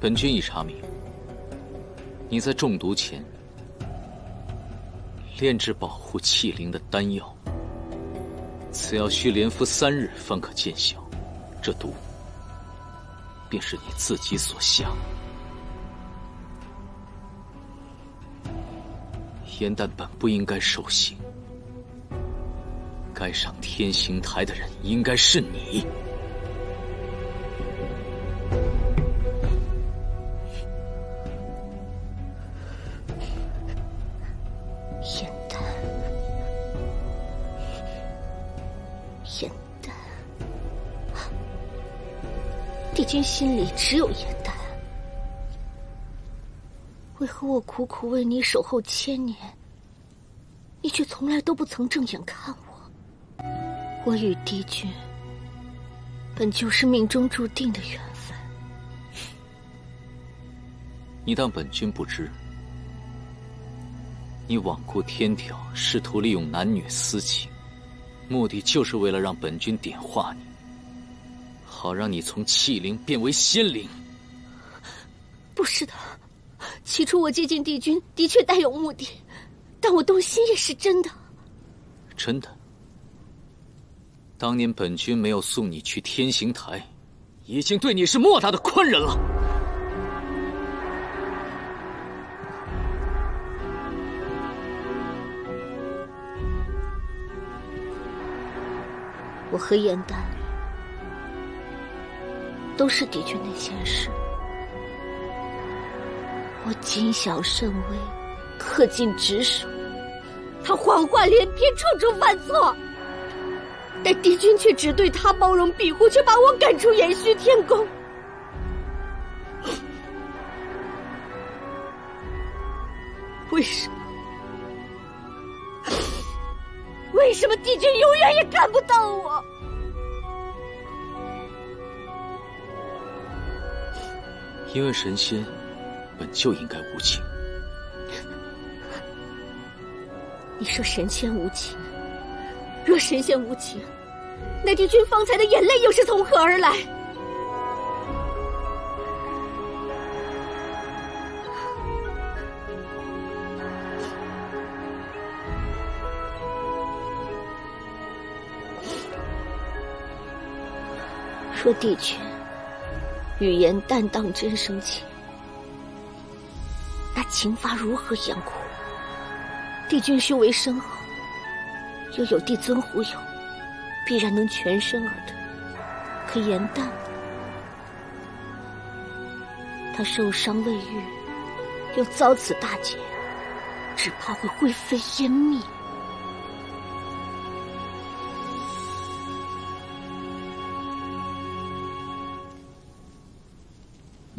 本君已查明，你在中毒前炼制保护气灵的丹药，此药需连服三日方可见效，这毒便是你自己所下。严旦本不应该受刑，该上天刑台的人应该是你。颜丹，帝君心里只有颜丹。为何我苦苦为你守候千年，你却从来都不曾正眼看我？我与帝君本就是命中注定的缘分。你当本君不知？你罔顾天条，试图利用男女私情，目的就是为了让本君点化你，好让你从气灵变为仙灵。不是的。起初我接近帝君的确带有目的，但我动心也是真的。真的？当年本君没有送你去天刑台，已经对你是莫大的宽仁了。我和严丹都是帝君的前世。我谨小慎微，恪尽职守。他谎话连篇，处处犯错，但帝君却只对他包容庇护，却把我赶出延虚天宫。为什么？为什么帝君永远也看不到我？因为神仙。本就应该无情。你说神仙无情，若神仙无情，那帝君方才的眼泪又是从何而来？若帝君语言淡当真生情。情发如何严酷？帝君修为深厚，又有帝尊护佑，必然能全身而退。可严旦，他受伤未愈，又遭此大劫，只怕会灰飞烟灭。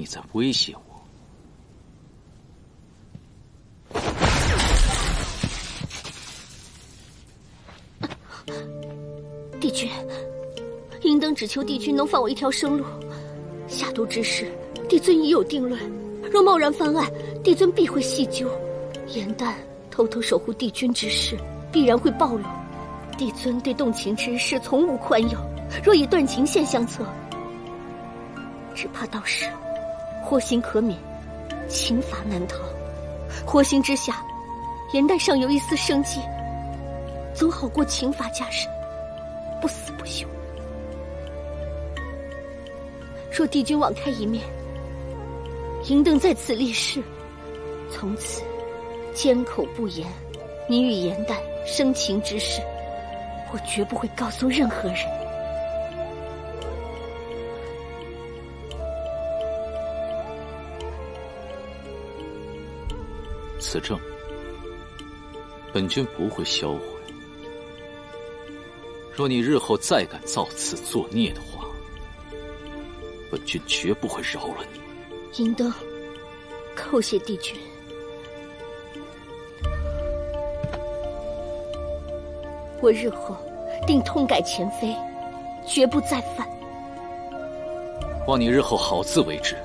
你在威胁我？帝君，应当只求帝君能放我一条生路。下毒之事，帝尊已有定论。若贸然翻案，帝尊必会细究。严旦偷偷守护帝君之事，必然会暴露。帝尊对动情之事从无宽宥。若以断情线相测，只怕到时祸心可免，情罚难逃。祸心之下，颜淡尚有一丝生机，总好过情罚加深，不死不休。若帝君网开一面，嬴登在此立誓，从此缄口不言你与颜淡生情之事，我绝不会告诉任何人。此证，本君不会销毁。若你日后再敢造次作孽的话，本君绝不会饶了你，银灯，叩谢帝君。我日后定痛改前非，绝不再犯。望你日后好自为之。